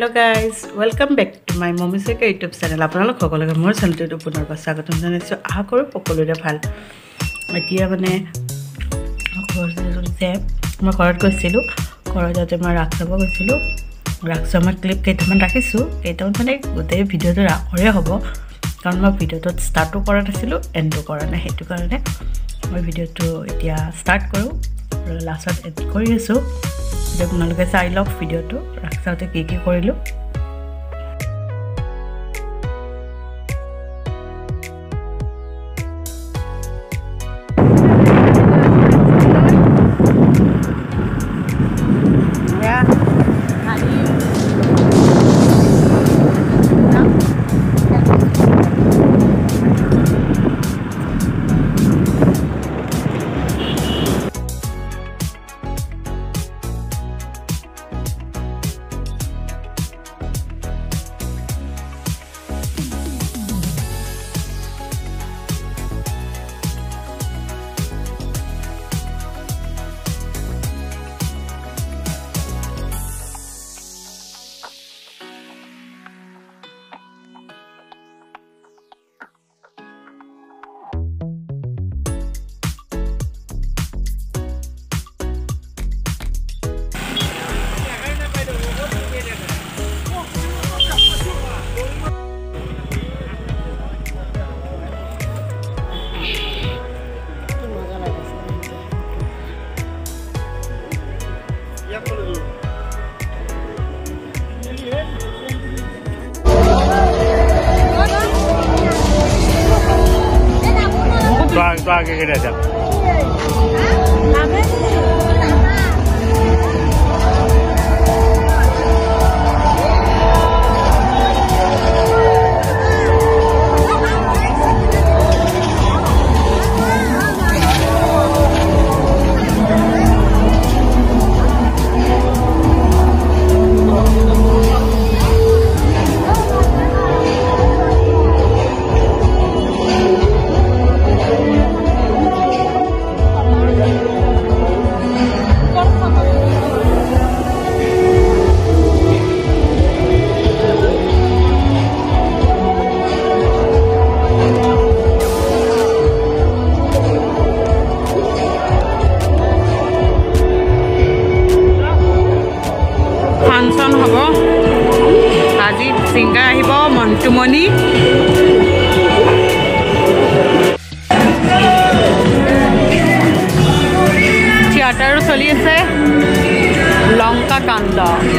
Hello' guys welcome back to my mummy চেকা YouTube channel আপোনালোক সকলোকে মোৰ চেনেলটোত পুনৰবাৰ স্বাগতম জনাইছোঁ। আশা কৰোঁ সকলোৰে ভাল। এতিয়া মানে যে মই ঘৰত গৈছিলোঁ। ঘৰত যাওঁতে মই ৰাস চাব গৈছিলোঁ। ৰাস চোৱা মই ক্লিপ কেইটামান ৰাখিছোঁ। কেইটামান মানে গোটেই ভিডিঅ'টো ৰাসৰে হ'ব। কাৰণ মই ভিডিঅ'টোত ষ্টাৰ্টো কৰা নাছিলোঁ এণ্ডো কৰা নাই। সেইটো কাৰণে মই ভিডিঅ'টো এতিয়া ষ্টাৰ্ট কৰোঁ আৰু লাষ্টত এড কৰি আছোঁ। আপোনালোকে চাই লওক ভিডিঅ'টো। ৰাস চাওঁতে কি কি কৰিলোঁ। तो आगे के रहता 干的。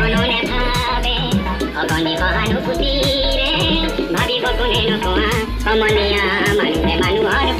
অকণনে ভাবে অগণি সহানুভূতিৰে ভাবিব কোনে নোকোৱা সমনীয়া মানুহে মানুহৰ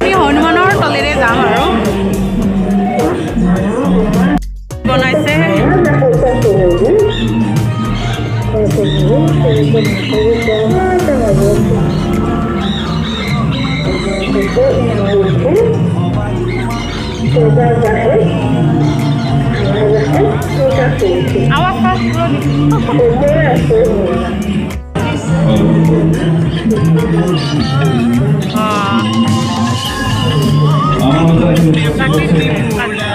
আমি হনুমানৰ তলেৰে যাম আৰু। mình thấy có rất là buồn mình rất là buồn phút tôi ra giải Awas pas bro di Nanti tim ada.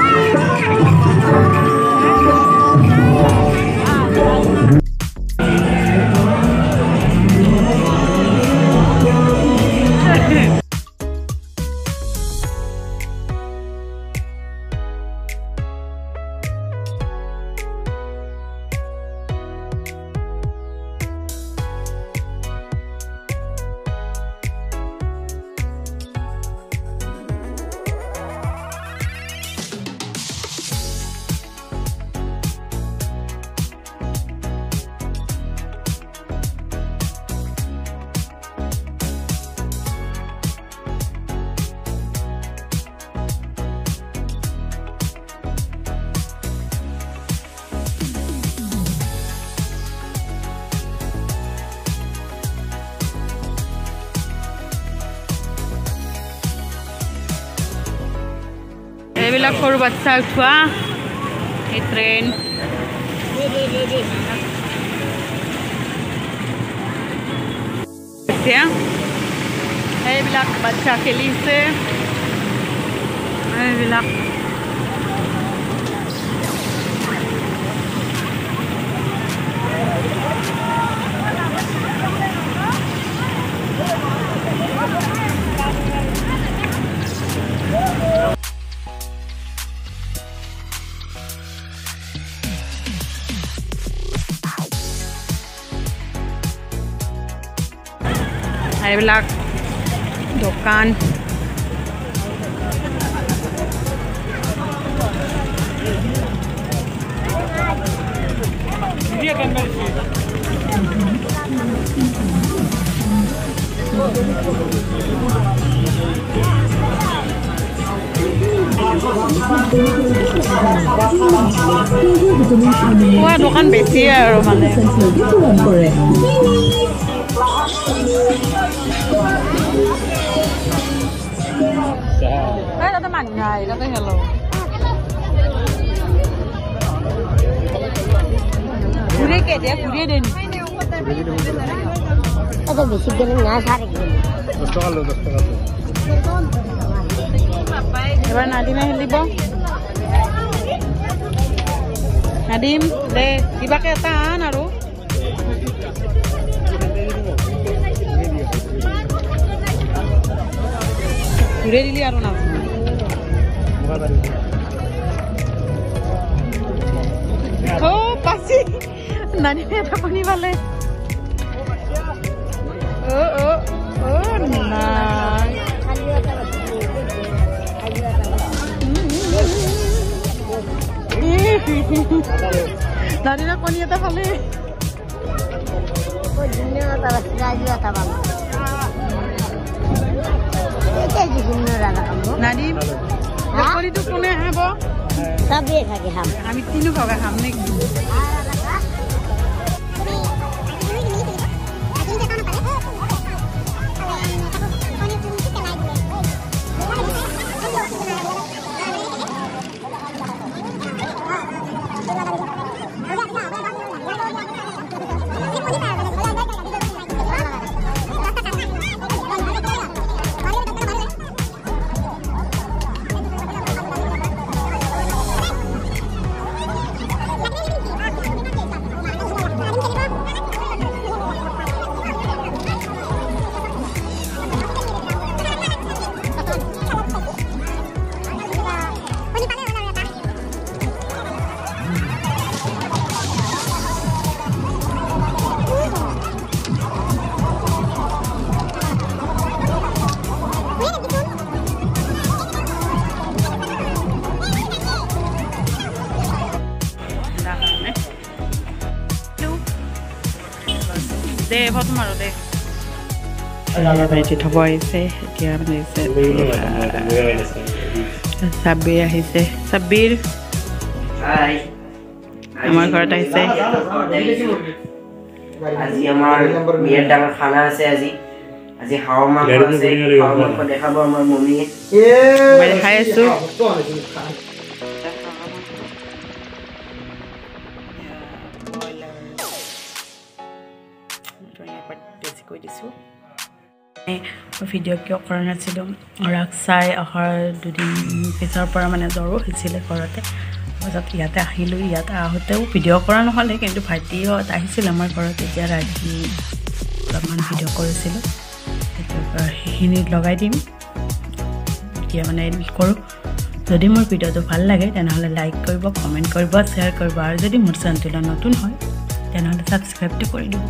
সৰু বাচ্চা উঠোৱা এই ট্ৰেইন এতিয়া এইবিলাক বাচ্চা খেলিছে এইবিলাক এইবিলাক দোকান খোৱা দোকান বেছিয়ে আৰু মানে Eh, tante mandai, tante hello. Gurih kayak dia, gurih deh. Ada besi gini nggak sarik gini. Dosa kalau. Coba Nadim ya, Libo. Nadim, deh, tiba ke. ঘুরে নিলি আরও না ও পাশি নানি এটা পানি ভালে ও ও ও না নারীরা কোন ইয়েটা ভালে কণীটো কোনে খাব? সবে থাকে খাম। আমি তিনো ভগা খাম নেকি? ফটো মাৰো দে থ'ব আহিছে এতিয়া মানে চাব্বিৰ আহিছে চাব্বিৰ আমাৰ ঘৰত আহিছে আজি আমাৰ বিৰাট ডাঙৰ খানা আছে আজি আজি হাঁহৰ মাংস আছে হাঁহৰ মাংস দেখাব আমাৰ মম্মীয়ে মই দেখাই আছো মই ভিডিঅ' কিয় কৰা নাছিলোঁ? ৰাগ চাই অহাৰ দুদিন পিছৰ পৰা মানে জ্বৰো হৈছিলে ঘৰতে। তাৰপাছত ইয়াতে আহিলোঁ ইয়াতে আহোঁতেও ভিডিঅ' কৰা নহ'লে কিন্তু ভাইটিহঁত আহিছিল আমাৰ ঘৰত তেতিয়া ৰাতি অলপমান ভিডিঅ' কৰিছিলোঁ। তেতিয়াৰ পৰা সেইখিনি লগাই দিম। এতিয়া মানে কৰোঁ। যদি মোৰ ভিডিঅ'টো ভাল লাগে তেনেহ'লে লাইক কৰিব কমেণ্ট কৰিব শ্বেয়াৰ কৰিব আৰু যদি মোৰ চেনেলটো নতুন হয় তেনেহ'লে ছাবস্ক্ৰাইবটো কৰি দিব